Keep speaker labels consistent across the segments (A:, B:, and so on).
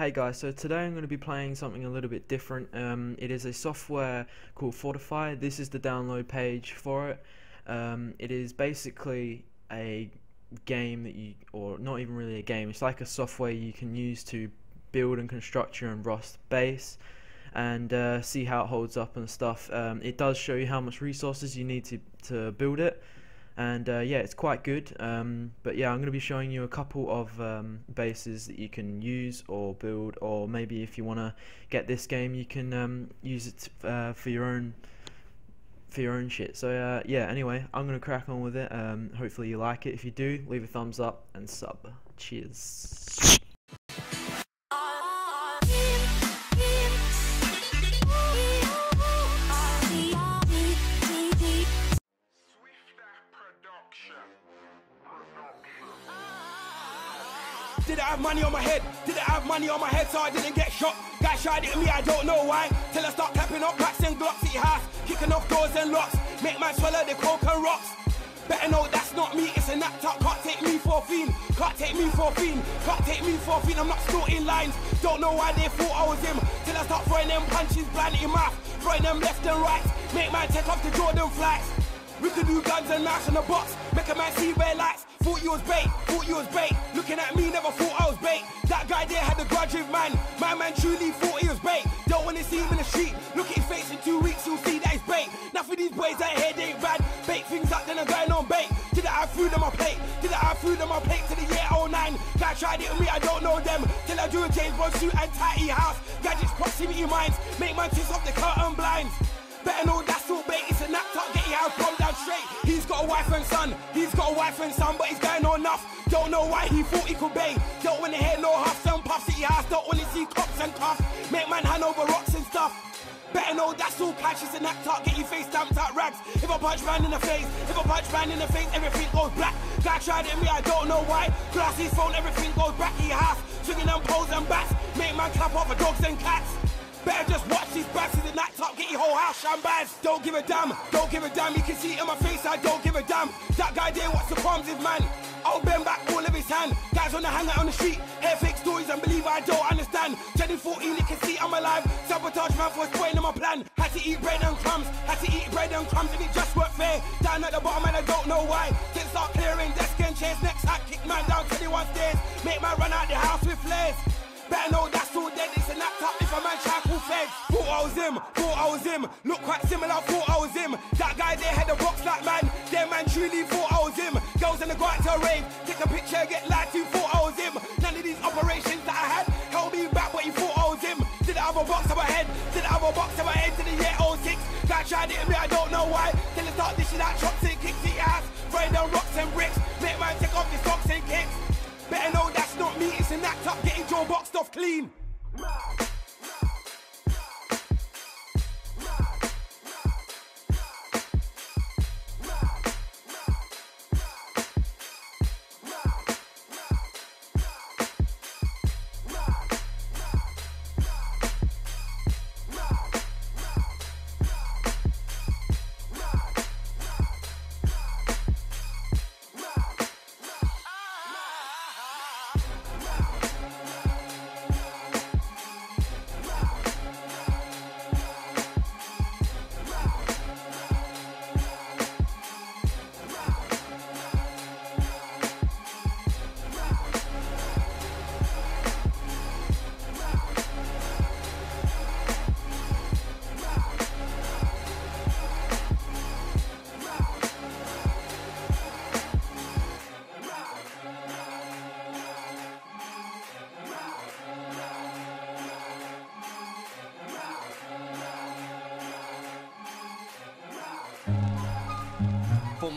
A: Hey guys, so today I'm going to be playing something a little bit different. Um, it is a software called Fortify. This is the download page for it. Um, it is basically a game that you, or not even really a game, it's like a software you can use to build and construct your own Rust base and uh, see how it holds up and stuff. Um, it does show you how much resources you need to, to build it and uh, yeah it's quite good. Um, but yeah I'm going to be showing you a couple of um, bases that you can use or build or maybe if you want to get this game you can um, use it uh, for your own for your own shit. So uh, yeah anyway I'm going to crack on with it. Um, hopefully you like it. If you do leave a thumbs up and sub. Cheers
B: Did I have money on my head? Did I have money on my head so I didn't get shot? Tried it at me, I don't know why. Till I start clapping up packs and glocks, city house, kicking off doors and locks. Make man swallow the coke and rocks. Better know that's not me, it's a nap top. Can't take me for a fiend, can't take me for a fiend, can't take me for a fiend. I'm not in lines, don't know why they thought I was him. Till I start throwing them punches blind in mouth, throwing them left and right. Make man take off the Jordan flights. We could do guns and knives in the box, make a man see red lights. Thought you was bait, thought you was bait. Looking at me, never thought I was bait. That guy there had a grudge with man. My man truly thought he was bait. Don't wanna see him in the street. Look at his face in two weeks, you'll see that he's bait. For these boys that head ain't bad. Bait things up, then I'm going on bait. Did I have food on my plate? Did I have food on my plate to the year 09? Guy tried it with me, I don't know them. Till I do a James Bond suit and tighty house. Gadgets, proximity minds. Make man twist off the curtain blinds. Better know that's all bait, it's a nap wife and son, he's got a wife and son, but he's going on enough. Don't know why he thought he could bang. Don't wanna hear no huffs and puffs, city house, don't wanna see cops and cuffs. Make man hand over rocks and stuff. Better know that's all cash, it's a nap tuck, get your face stamped out rags. If I punch man in the face, if I punch man in the face, everything goes black. Guy tried at me, I don't know why. Glass his phone, everything goes back, he house. Swinging them poles and bats, make man clap off for dogs and cats. Better just watch these backs in the night top, get your whole house shambaz. Don't give a damn, don't give a damn. You can see it in my face, I don't give a damn. That guy there, what's the problems with man? I'll bend back all of his hand. Guys on the hangout on the street, air fake stories and believe I don't understand. Turning 14, you can see I'm alive. Sabotage man for spoiling my plan. Had to eat bread and crumbs, had to eat bread and crumbs, and it just weren't fair. Down at the bottom, and I don't know why. Didn't start clearing desk and chairs. Next hat, kick man down 21 stairs. Make my run out the house with flares. Better know that's all dead, it's a laptop if a man try call feds. Thought I was him, thought I was him. Look quite similar, thought I was him. That guy there had a box like man. Them man truly thought I was him. Girls in the go out to a rave, take a picture, get light to thought I was him. None of these operations that I had held me back, but he thought I was him. Did I have a box to my head? Did I have a box to my head to the year 06? Guy tried it at me, I don't know why. Till I start dishing out chops and kicks the ass. Throwing down rocks and bricks. Make man take off his socks and kicks. Better know that's not me, it's an act up getting your boxed off clean.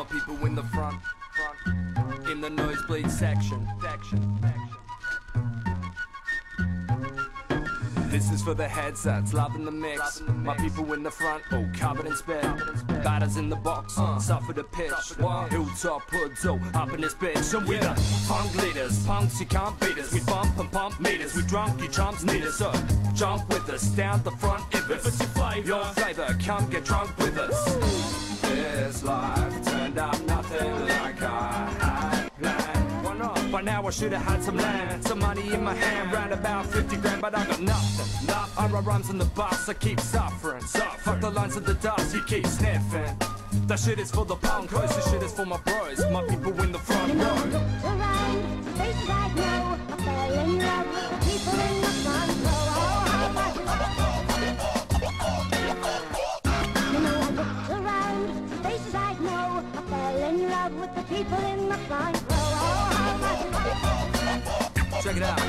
C: My people in the front, in the nosebleed section. This is for the headsets, loving the mix. My people in the front, oh, covered in spit. Batters in the box, uh. suffer the pitch. Hilltop hoods, oh, up in this bitch. And we the punk leaders, punks, you can't beat us. We bump and pump meters, we drunk, you chumps need us. So jump with us, down the front if it's your flavor. Your flavor, come get drunk with us. This I should have had some land, some money in my hand, round about 50 grand, but I got nothing. nothing. I write rhymes on the bus, I keep suffering. suffering. Fuck the lines of the dust, you keep sniffing. That shit is for the punkos, this shit is for my bros, my people in the front row. Check it out.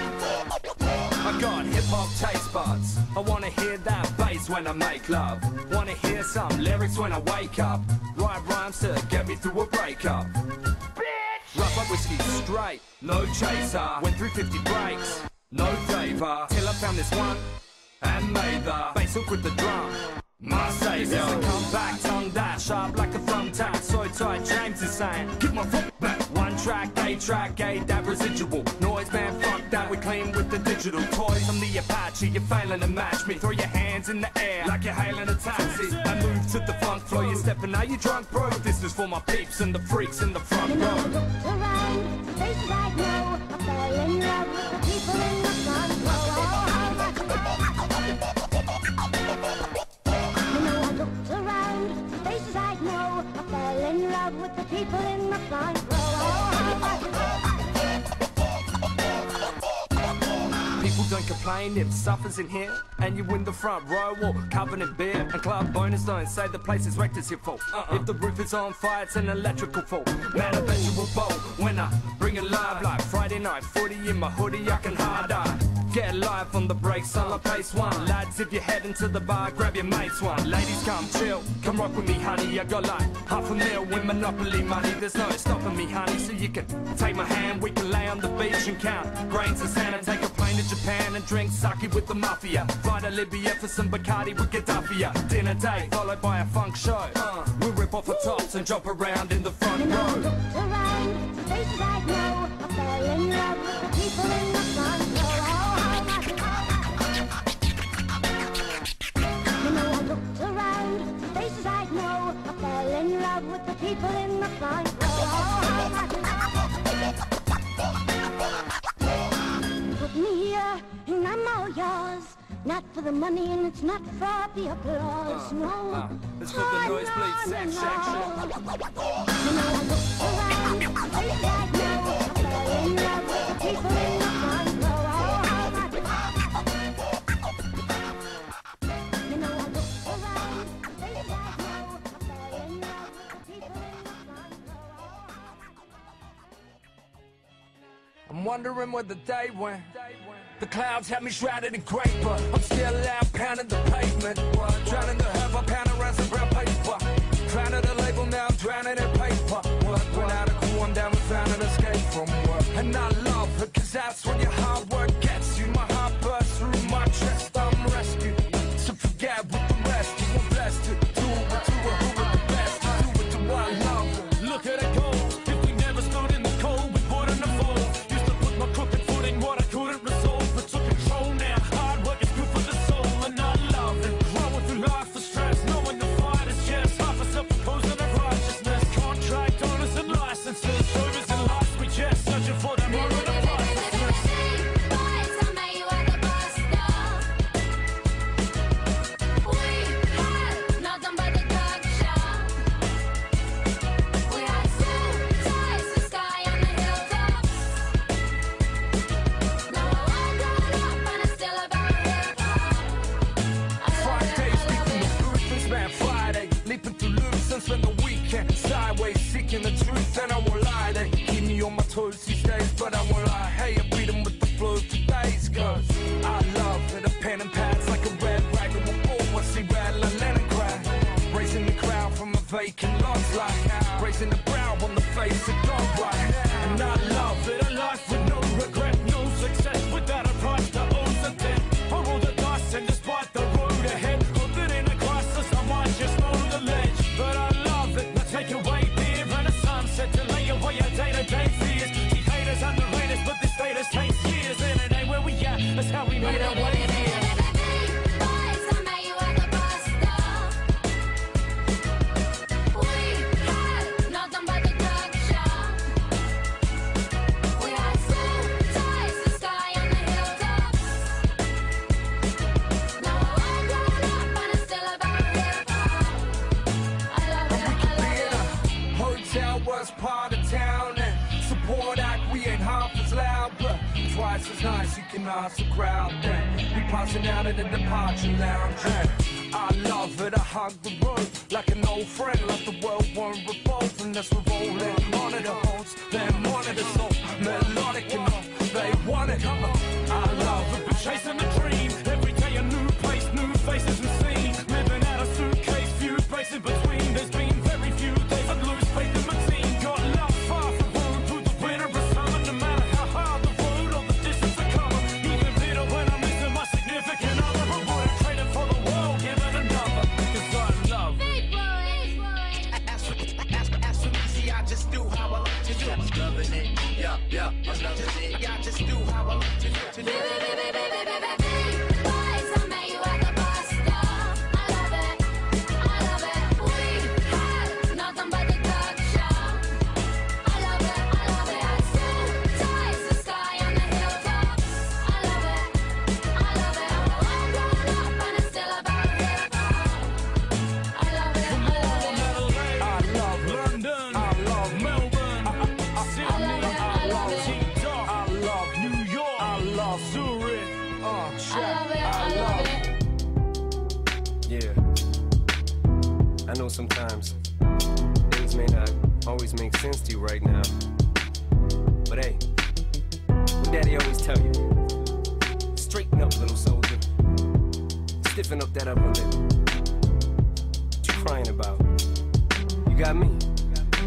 C: I got hip hop taste buds. I wanna hear that bass when I make love. Wanna hear some lyrics when I wake up. Write rhymes to get me through a breakup. Bitch! Rough up whiskey straight, no chaser. Went through 50 breaks, no favor. Till I found this one and made the bass hook with the drum. My savior. Come back, tongue that sharp like a thumbtack. So tight, James is saying, give my foot back. One track, A track, A, that residual. Noise man, fuck that, we clean with the digital toys. I'm the Apache, you're failing to match me. Throw your hands in the air like you're hailing a taxi. I move to the funk flow, you're stepping out, you drunk, bro. This is for my peeps and the freaks in the front row. Don't if suffers in here and you in the front row or covered in beer and club bonus don't say the place is wrecked it's your fault. Uh-uh. If the roof is on fire, it's an electrical fault. Man, I bet you will bolt when I bring it live like Friday night footy in my hoodie. I can hard eye. Get live on the breaks, on pace one. Lads, if you're heading to the bar, grab your mates one. Ladies, come chill, come rock with me, honey. I got like half a mil with Monopoly money. There's no stopping me, honey. So you can take my hand, we can lay on the beach and count grains of sand and take a plane to Japan and drink sake with the mafia. Fly to Libya for some Bacardi with Gaddafi. Dinner date followed by a funk show. Uh, we rip off the tops and jump around in the front
D: I
C: row.
D: around, faces I know, I fell in love the people in the front row. Know, I looked around, faces I know, I fell in love with the people in the front yours. Not for the money, and it's not for the applause. No,
C: uh, it's for the
D: Oh,
C: nosebleed
D: no,
C: sex
D: no, no.
C: I'm wondering where the day went. The clouds have me shrouded in but I'm still out pounding the pavement. Drowning the herb, I pound around some brown paper. Drowning the label, now I'm drowning in paper. Went out of cool, I'm down and found an escape from work. And I love it, cause that's when your hard work gets you. My vacant lot like Raising the brow on the face of God right
E: And I love it, a life with no regret, no success without a price to own the debt. I roll the dice and despite the road ahead, it in a crisis, I might just know the ledge. But I love it, now take away fear and a sunset to lay away your day-to-day fears. See haters underrate us, but this status takes years, and it ain't where we at, that's how we made our way here.
C: Recognize the crowd then We passing out at the departure lounge. I love it, I hug the road Like an old friend, like the world won't revolve Unless we're rolling on it, it holds it, it's so melodic enough They want it, I love it, been chasing a dream Uh, shit. I love it.
F: Yeah. I know sometimes things may not always make sense to you right now. But hey, what daddy always tell you? Straighten up, little soldier. Stiffen up that upper lip. What you crying about? You got me.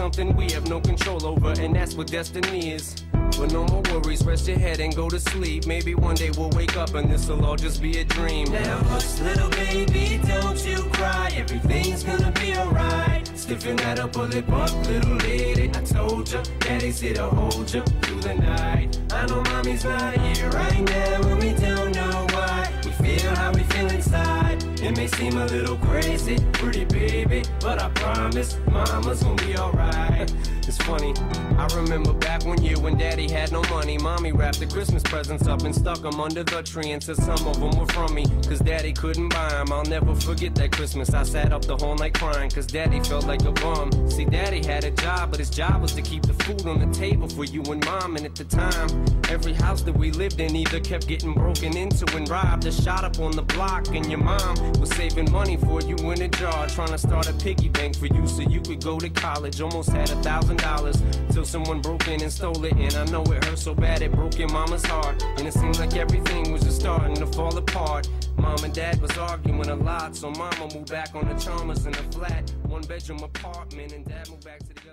F: something we have no control over, and that's what destiny is. But no more worries, rest your head and go to sleep. Maybe one day we'll wake up and this'll all just be a dream. Now, hush, little baby, don't you cry. Everything's gonna be alright. Stiffen that up, little lady. I told ya, daddy's here to hold ya through the night. I know mommy's not here right now, and we don't know It may seem a little crazy, pretty baby, but I promise mama's gonna be alright. It's funny, I remember back one year when daddy had no money. Mommy wrapped the Christmas presents up and stuck them under the tree said some of them were from me. Cause daddy couldn't buy them. I'll never forget that Christmas. I sat up the whole night crying cause daddy felt like a bum. See, daddy had a job, but his job was to keep the food on the table for you and mom. And at the time, every house that we lived in either kept getting broken into and robbed or shot up on the block. And your mom was saving money for you in a jar, trying to start a piggy bank for you so you could go to college. Almost had a thousand dollars till someone broke in and stole it. And I know it hurt so bad it broke your mama's heart. And it seemed like everything was just starting to fall apart. Mom and dad was arguing a lot, so mama moved back on the Chalmers in a flat, one bedroom apartment, and dad moved back to the